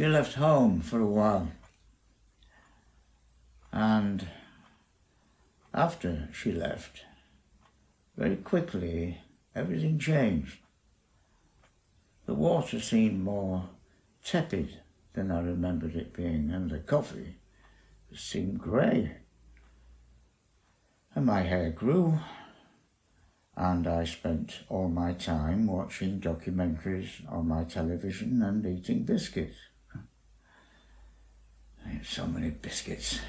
she left home for a while. And after she left, very quickly everything changed. The water seemed more tepid than I remembered it being, and the coffee seemed grey. And my hair grew, and I spent all my time watching documentaries on my television and eating biscuits. So many biscuits.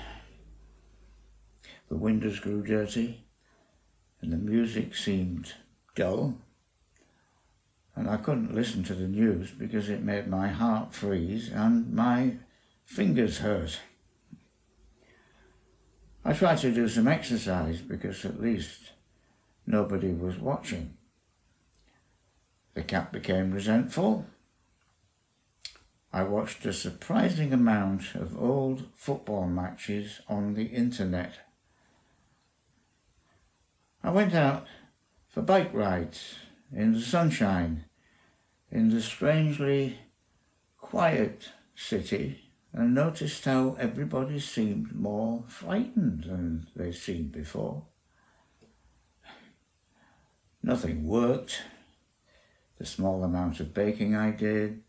The windows grew dirty, and the music seemed dull and I couldn't listen to the news because it made my heart freeze and my fingers hurt. I tried to do some exercise because at least nobody was watching. The cat became resentful. I watched a surprising amount of old football matches on the internet. I went out for bike rides in the sunshine, in the strangely quiet city, and noticed how everybody seemed more frightened than they seemed before. Nothing worked. The small amount of baking I did,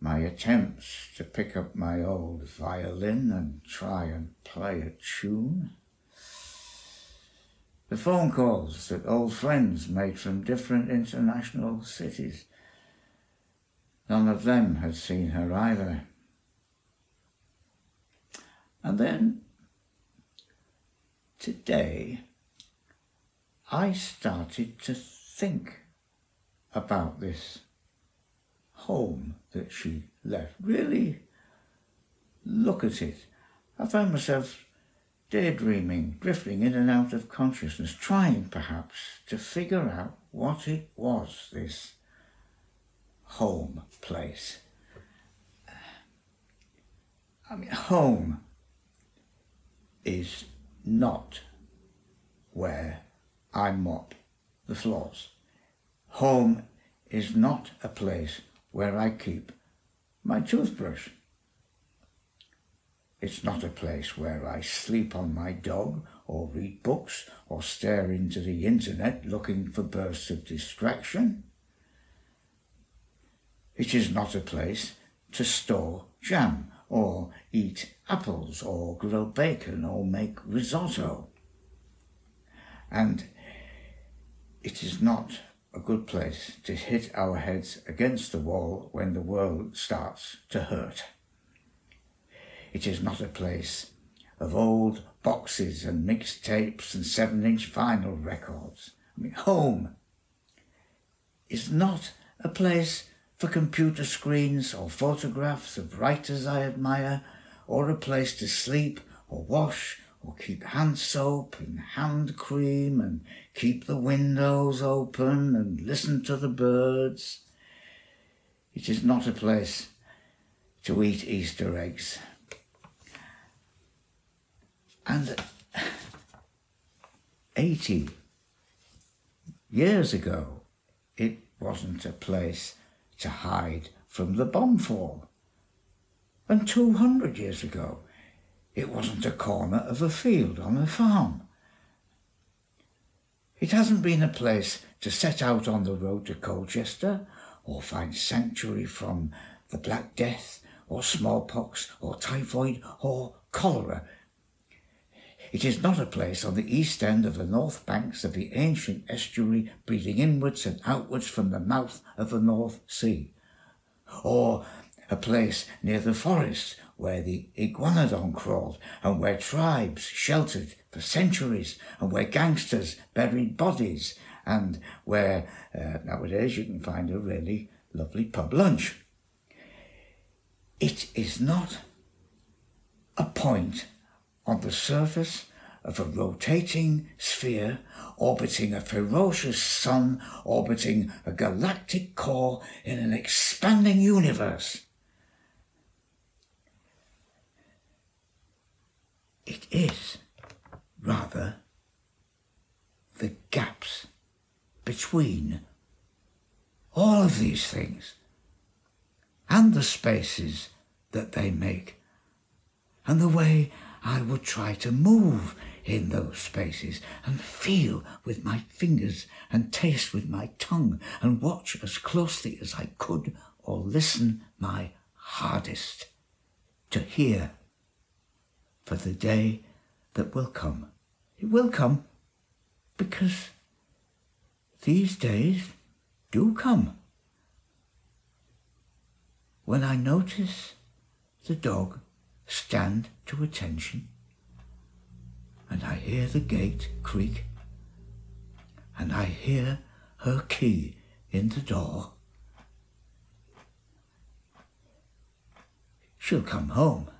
my attempts to pick up my old violin and try and play a tune, the phone calls that old friends made from different international cities. None of them had seen her either. And then today I started to think about this home that she left. Really look at it. I found myself daydreaming, drifting in and out of consciousness, trying perhaps to figure out what it was, this home place. I mean, home is not where I mop the floors. Home is not a place where I keep my toothbrush. It's not a place where I sleep on my dog or read books or stare into the internet looking for bursts of distraction. It is not a place to store jam or eat apples or grill bacon or make risotto. And it is not a good place to hit our heads against the wall when the world starts to hurt. It is not a place of old boxes and mixed tapes and seven inch vinyl records. I mean, home is not a place for computer screens or photographs of writers I admire, or a place to sleep or wash or keep hand soap and hand cream and keep the windows open and listen to the birds. It is not a place to eat Easter eggs. And 80 years ago, it wasn't a place to hide from the bombfall. And 200 years ago, it wasn't a corner of a field on a farm. It hasn't been a place to set out on the road to Colchester or find sanctuary from the Black Death or smallpox or typhoid or cholera it is not a place on the east end of the north banks of the ancient estuary breathing inwards and outwards from the mouth of the North Sea, or a place near the forest where the iguanodon crawled and where tribes sheltered for centuries and where gangsters buried bodies and where uh, nowadays you can find a really lovely pub lunch. It is not a point on the surface of a rotating sphere orbiting a ferocious sun, orbiting a galactic core in an expanding universe. It is, rather, the gaps between all of these things and the spaces that they make, and the way I would try to move in those spaces and feel with my fingers and taste with my tongue and watch as closely as I could or listen my hardest to hear for the day that will come. It will come because these days do come. When I notice the dog stand to attention, and I hear the gate creak, and I hear her key in the door, she'll come home.